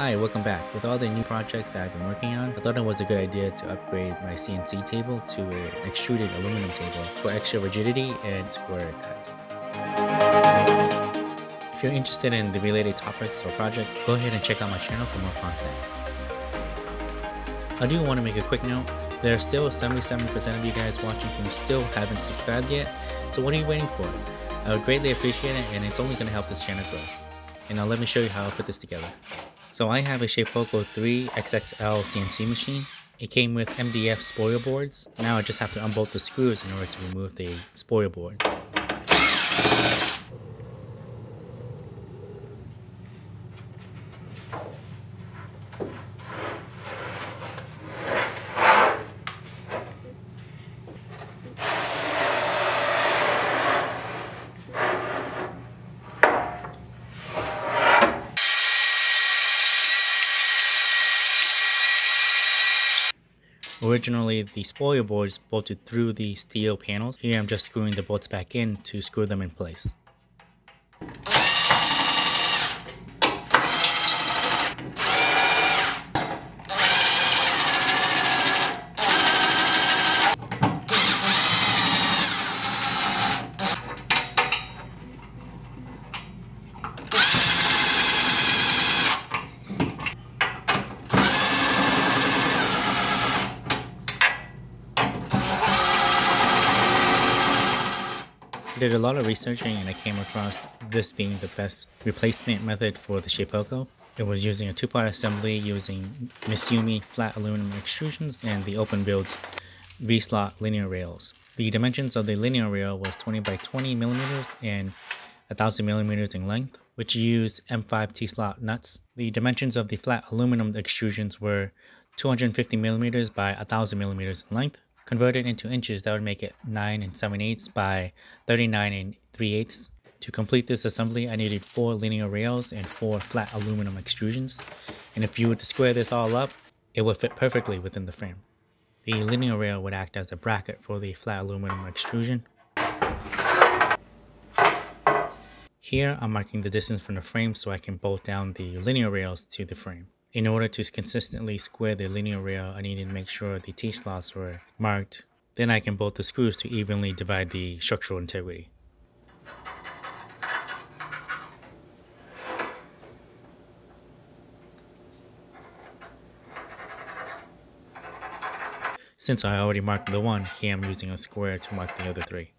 Hi, welcome back. With all the new projects that I've been working on, I thought it was a good idea to upgrade my CNC table to an extruded aluminum table for extra rigidity and square cuts. If you're interested in the related topics or projects, go ahead and check out my channel for more content. I do want to make a quick note. There are still 77% of you guys watching who still haven't subscribed yet, so what are you waiting for? I would greatly appreciate it and it's only going to help this channel grow. And now let me show you how I put this together. So I have a Shapeoko 3 XXL CNC machine. It came with MDF spoil boards. Now I just have to unbolt the screws in order to remove the spoil board. Originally, the spoiler boards bolted through the steel panels. Here I'm just screwing the bolts back in to screw them in place. Did a lot of researching and I came across this being the best replacement method for the Shapeoko. It was using a two-part assembly using Misumi flat aluminum extrusions and the OpenBuilds V-slot linear rails. The dimensions of the linear rail was 20 by 20 millimeters and 1000 millimeters in length, which used M5 T-slot nuts. The dimensions of the flat aluminum extrusions were 250 millimeters by 1000 millimeters in length, Converted into inches, that would make it 9 and 7 eighths by 39 and 3 eighths. To complete this assembly, I needed 4 linear rails and 4 flat aluminum extrusions. And if you were to square this all up, it would fit perfectly within the frame. The linear rail would act as a bracket for the flat aluminum extrusion. Here, I'm marking the distance from the frame so I can bolt down the linear rails to the frame. In order to consistently square the linear rail, I needed to make sure the T-slots were marked. Then I can bolt the screws to evenly divide the structural integrity. Since I already marked the one, here I'm using a square to mark the other three.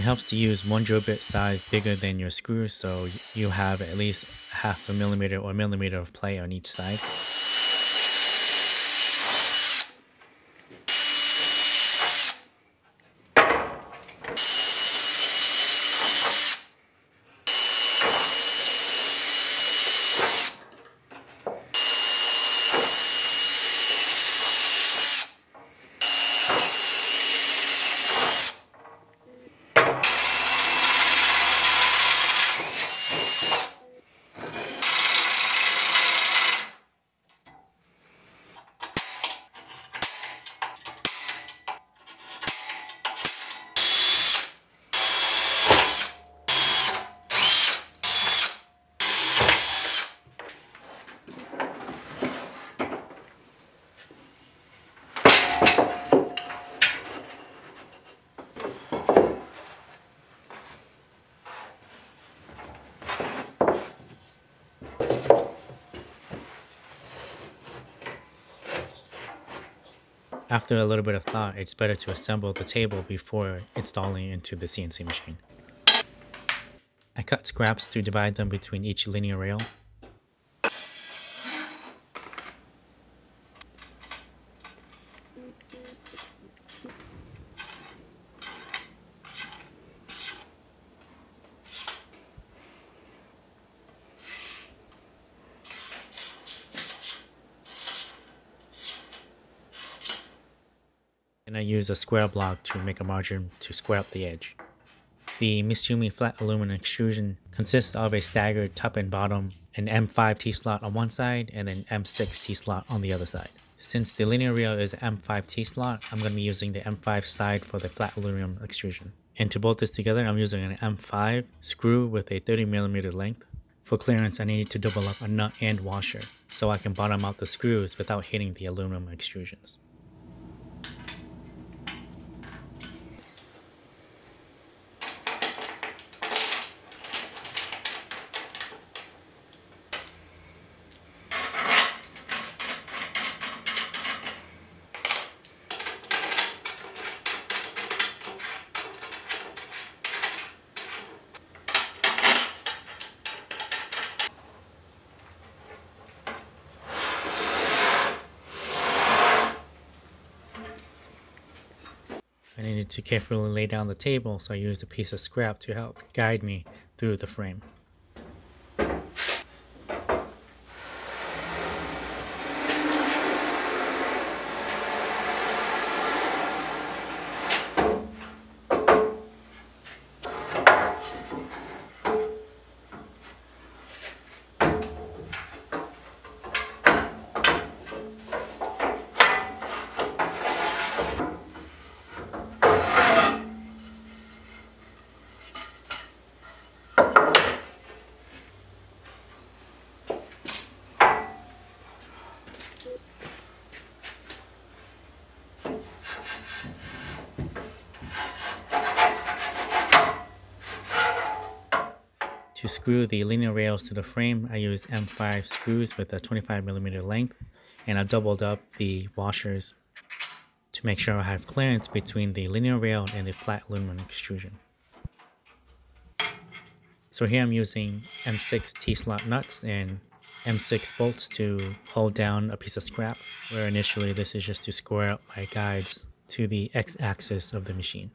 It helps to use one drill bit size bigger than your screw so you have at least half a millimeter or millimeter of play on each side. After a little bit of thought, it's better to assemble the table before installing into the CNC machine. I cut scraps to divide them between each linear rail. And I use a square block to make a margin to square up the edge. The Misumi flat aluminum extrusion consists of a staggered top and bottom, an M5 T-slot on one side, and an M6 T-slot on the other side. Since the linear reel is an M5 T-slot, I'm going to be using the M5 side for the flat aluminum extrusion. And to bolt this together, I'm using an M5 screw with a 30mm length. For clearance, I need to double up a nut and washer, so I can bottom out the screws without hitting the aluminum extrusions. To carefully lay down the table, so I used a piece of scrap to help guide me through the frame. To screw the linear rails to the frame, I used M5 screws with a 25mm length, and I doubled up the washers to make sure I have clearance between the linear rail and the flat aluminum extrusion. So here I'm using M6 T-slot nuts and M6 bolts to hold down a piece of scrap, where initially this is just to square up my guides to the x-axis of the machine.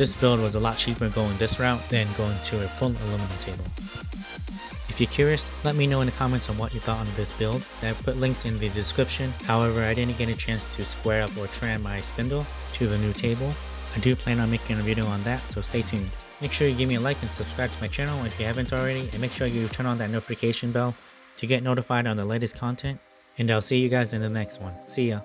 This build was a lot cheaper going this route than going to a full aluminum table. If you're curious, let me know in the comments on what you thought on this build. I put links in the description, however I didn't get a chance to square up or tram my spindle to the new table. I do plan on making a video on that, so stay tuned. Make sure you give me a like and subscribe to my channel if you haven't already, and make sure you turn on that notification bell to get notified on the latest content. And I'll see you guys in the next one. See ya.